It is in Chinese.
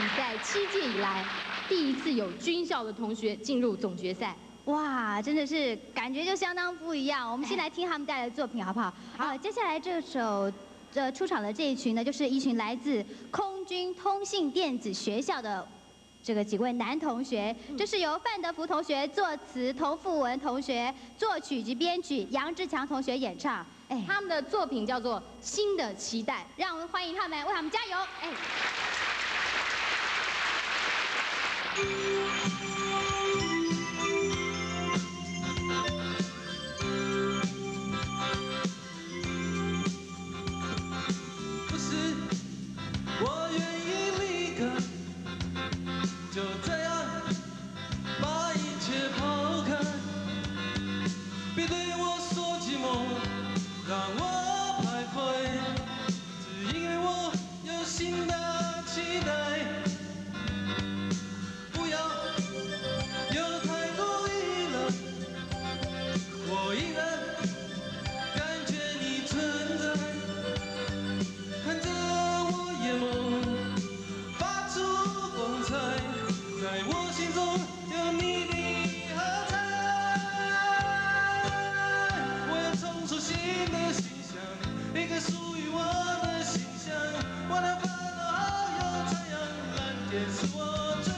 比赛七届以来，第一次有军校的同学进入总决赛。哇，真的是感觉就相当不一样。我们先来听他们带来的作品好不好？好，接下来这首呃出场的这一群呢，就是一群来自空军通信电子学校的这个几位男同学。这是由范德福同学作词，童富文同学作曲及编曲，杨志强同学演唱。哎，他们的作品叫做《新的期待》，让我们欢迎他们，为他们加油！哎。不是，我愿意离开，就这样把一切抛开。别对我说寂寞，让我徘徊，只因为我有新的期待。我心中有你的彩，我要新的，一个属于我的形象。我的烦恼太阳，蓝天是我最